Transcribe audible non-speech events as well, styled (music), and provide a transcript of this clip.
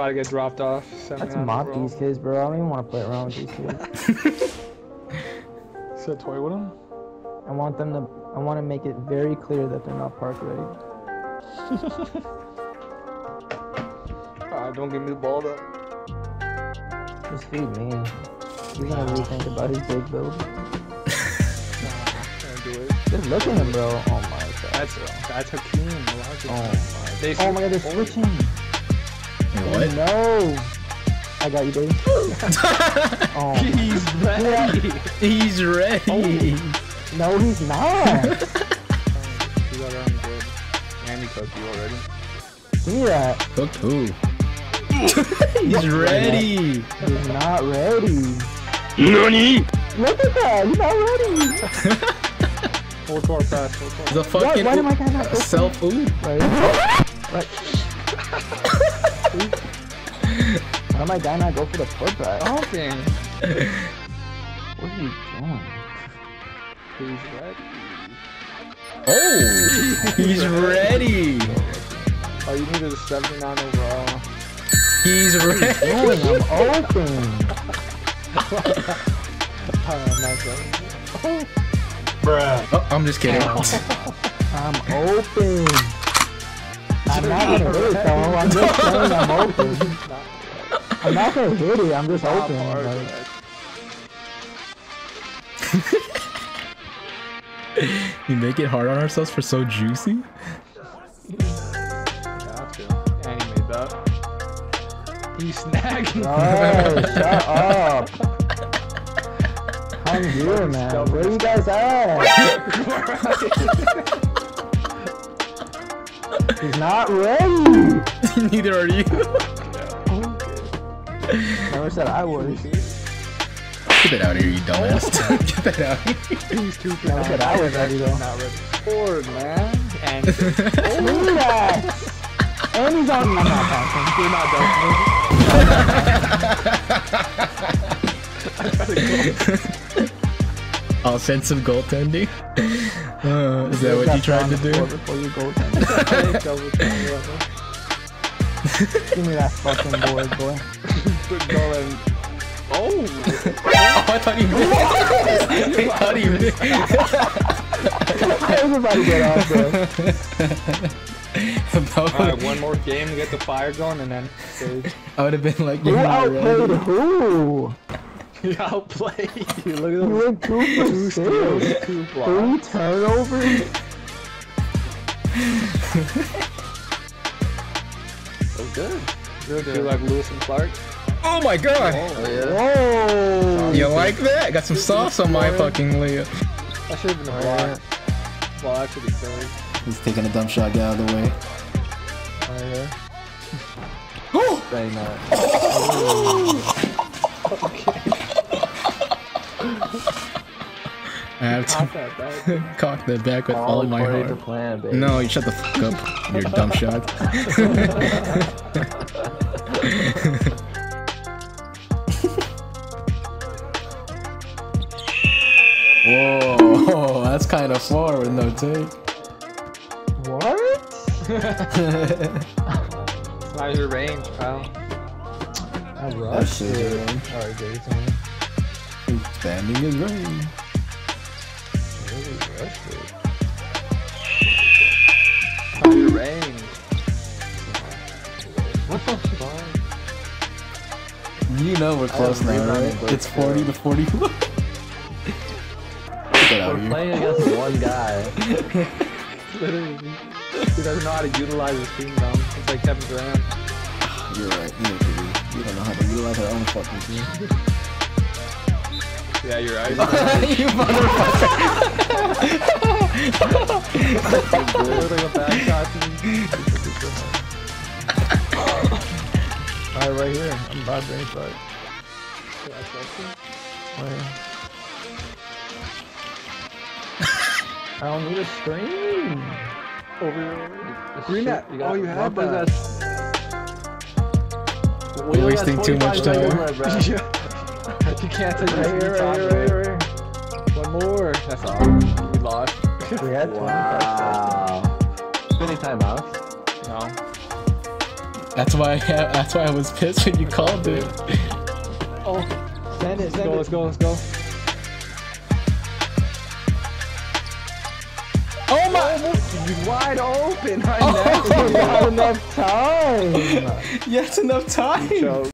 about to get dropped off. Let's mock these kids, bro. I don't even want to play around with these kids. (laughs) So toy with them? I want them to. I want to make it very clear that they're not park ready. (laughs) Alright, don't give me the ball though. Just feed me. He's gonna rethink about his big build. (laughs) Can't do it. Just look at him, bro. Oh my god. That's that's Hakeem. Oh Oh my. They Oh my god, they're switching. Wait, what? No. I got you, baby. (laughs) oh. He's ready. He's ready. Oh. No, he's not. (laughs) You got on good. And he cooked you already. Give me that. Cooked who? (laughs) He's ready. He's not ready. NANI? Look at that. He's not ready. Full court press. Full court. The fucking why did my guy not go for self ooh. Right. right. Why did my guy not go for the foot back? Stomping. (laughs) What are you doing? He's ready. Oh, (laughs) he's ready. Oh, you need is a 79 overall. He's ready. I'm (laughs) open. Uh, not ready. Oh, I'm just kidding. I'm open. I'm not gonna hit it though. I'm just saying I'm open. I'm not gonna hit it. I'm just open. Like, you make it hard on ourselves for so juicy. Got to. And he made that. He's snagging. oh, shut up. I'm here, man. Where you guys at? (laughs) (laughs) He's not ready. (laughs) Neither are you. Never said I was. Get that out of here, you dumbass. (laughs) (laughs) Get that out. He's too Never said I was ready though. Not ready. Forward, man. And Look at that. And he's on. I'm not passing. you're not I'll send some goaltending. (laughs) Uh, is that what you tried to do? Before you go, down. done. Double give me that fucking board, boy. Good goal oh, Oh, (laughs) I thought he did. I thought he did. I was about to get off, bro. (laughs) all right, one more game to get the fire going, and then. I would have been like, Who you're outplayed ready. Who? You outplay you. Look You at went two for those six. two, two Three blocks. turnovers. So good. Good. You like Lewis and Clark? Oh my god. Oh, Whoa. You like that? I got some sauce on my fucking layup. That should have been a block. Well, actually, third. He's taking a dump shot. Get out of the way. Oh, right here. Very nice. I have to (laughs) cock that back with all my according to heart. plan, baby. No, you shut the fuck up. Your dumb shot. Whoa, (laughs) that's kind of far with no take. What? It's (laughs) not your range, pal. I rushed That's it. it. Alright, Jason. Expanding his range. Your range. What the fuck? You know we're close now, right? It's 40 to 41. Get out We're playing against (laughs) one guy. Literally. He doesn't know how to utilize his team, though. It's like Kevin Durant. You're right. You, you don't know how to utilize our own fucking team. Yeah, you're right. (laughs) you motherfucker. Literally a bad shot. Alright, right here. I'm about to start. Right here. I don't need a screen. Over your Green net. You Oh, you have had Why that. You're wasting too much time. (laughs) (laughs) you can't take Right this here, right here, right? right here. One more. That's all. We lost. We had 25 seconds. Wow. Any timeouts? No. That's why. I. That's why I was pissed when you called it. Oh, Send it, send let's go, it. let's go, let's go. Oh my! He's wide open right Oh. now. (laughs) Not enough time. Yeah, it's enough time. Choke.